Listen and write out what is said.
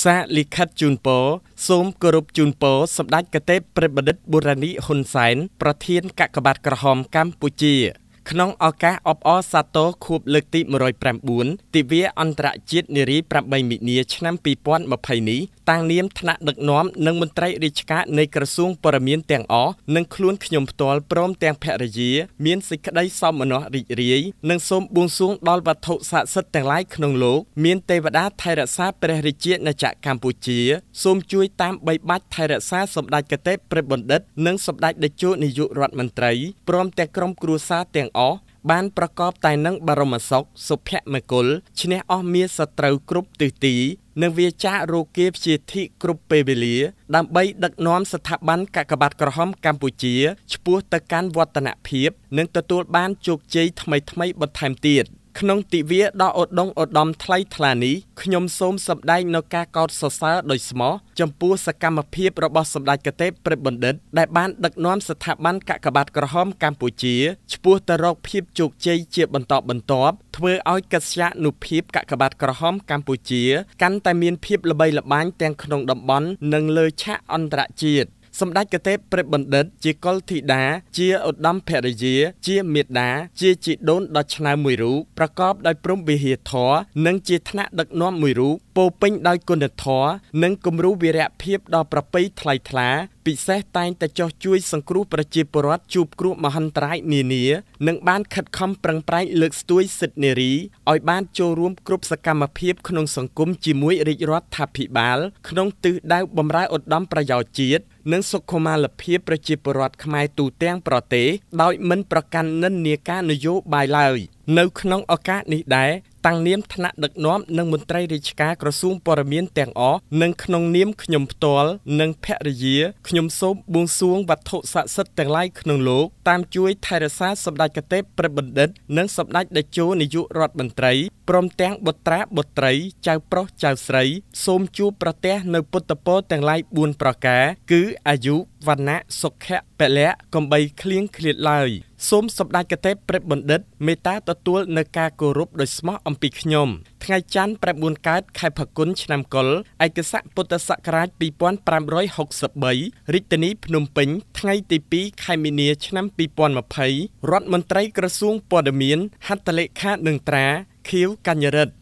សារលិខិតជូនពរសូមគោរពជូនពរសម្ដេចកតេបព្រះបណ្ឌិតបុរានីហ៊ុនសែនប្រធានកក្កបាទក្រហមកម្ពុជា ក្នុងឱកាសអបអរសាទរខួបលើកទី109ទិវាអន្តរជាតិនារី8មិនិនាឆ្នាំ2020នេះតាំងនាមថ្នាក់ដឹកនាំនិងមន្ត្រីរាជការនៃក្រសួងព័ត៌មានទាំងអស់និងខ្លួនខ្ញុំផ្ទាល់ព្រមទាំងភរិយាមានសេចក្តីសោមនស្សរីករាយនិងសូមបួងសួងដល់វត្ថុស័ក្តិសិទ្ធិទាំងឡាយក្នុងលោកមានទេវតាថែរក្សាព្រះរាជាណាចក្រកម្ពុជាសូមជួយតាមបីបាច់ថែរក្សាសម្ដេចកតេព្រះបណ្ឌិត និងសម្ដេចតេជោនាយករដ្ឋមន្ត្រីព្រមទាំងក្រុមគ្រួសារទាំងអស់បានប្រកបតែនឹងបរមសុខសុភមង្គលឈ្នះអស់មាសត្រូវគ្រប់ទិសទីនិងវាចាករោគាព្យាធិគ្រប់ពេលវេលា ដើម្បីដឹកនាំស្ថាប័នកកបាតក្រហមកម្ពុជាឆ្ពោះទៅកាន់វឌ្ឍនភាព និងទទួលបានជោគជ័យថ្មីៗបន្ថែមទៀត។ ក្នុងទិវាដ៏ឧត្តមឧត្តមថ្លៃថ្លានេះខ្ញុំសូមសម្ដែងនូវការកោតសរសើរដោយស្មោះចំពោះសកម្មភាពរបស់សម្ដេចកតេបព្រះបណ្ឌិត ដែលបានដឹកនាំស្ថាប័នកកបាតក្រហមកម្ពុជាឆ្ពោះទៅរកភាពជោគជ័យជាបន្តបន្ទាប់ធ្វើឲ្យកិត្យានុភាពកកបាតក្រហមកម្ពុជា កាន់តែមានភាពល្បីល្បាញទាំងក្នុងតំបន់និងលើឆាកអន្តរជាតិ សម្ដេចកតេព្រះបណ្ឌិត ជាកុលធីតាជាឧត្តមភរិយា ជាមេដា ជាជីដូនដ៏ឆ្នើមមួយរូបប្រកបដោយព្រំវិហារធម៌និងជាថ្នាក់ដឹកនាំមួយរូបពោពេញដោយគុណធម៌និងគំរូវីរៈភាពដ៏ប្រពៃថ្លៃថ្លាពិសេសតែងតែចោះជួយសង្គ្រោះប្រជាពលរដ្ឋជួបគ្រោះមហន្តរាយនានា និងបានខិតខំប្រឹងប្រែងលើកស្ទួយសិទ្ធិនារីឲ្យបានចូលរួមគ្រប់សកម្មភាពក្នុងសង្គមជាមួយរាជរដ្ឋាភិបាល ក្នុងទិសដៅបម្រើឧត្តមប្រយោជន៍ជាតិនិងសុខុមាលភាពប្រជាពលរដ្ឋខ្មែរទូទាំងប្រទេសដោយមិនប្រកាន់និន្នាការនយោបាយឡើយនៅក្នុងឱកាសនេះដែរ តាំងនាមថ្នាក់ដឹកនាំនិងមន្ត្រីរាជការក្រសួងព័ត៌មានទាំងអស់និងក្នុងនាមខ្ញុំផ្ទាល់និងភរិយាខ្ញុំសូមបួងសួងវត្ថុស័ក្តិសិទ្ធិទាំងឡាយក្នុងលោកតាមជួយថែរក្សាសម្ដេចកតេបព្រះបណ្ឌិត និងសម្ដេចតេជោនាយករដ្ឋមន្ត្រីព្រមទាំងបុត្រាបុត្រី ចៅប្រុសចៅស្រី សូមជួបប្រទះនៅពុទ្ធពរទាំងឡាយ4ប្រការ គឺអាយុវណ្ណៈសុខៈពលៈកំបីឃ្លៀងឃ្លាតឡើយសូមសម្ដេចកតេព្រះបណ្ឌិត មេត្តាទទួលនៅការគោរពដោយស្មោះអំពីខ្ញុំថ្ងៃច័ន្ទ9កើតខែផល្គុនឆ្នាំកុលឯកស័កពុទ្ធសករាជ2563រាជធានីភ្នំពេញថ្ងៃទី2ខែមីនាឆ្នាំ2020រដ្ឋមន្ត្រីក្រសួងព័ត៌មានហត្ថលេខានឹងត្រា ខៀវកញ្ញរិទ្ធ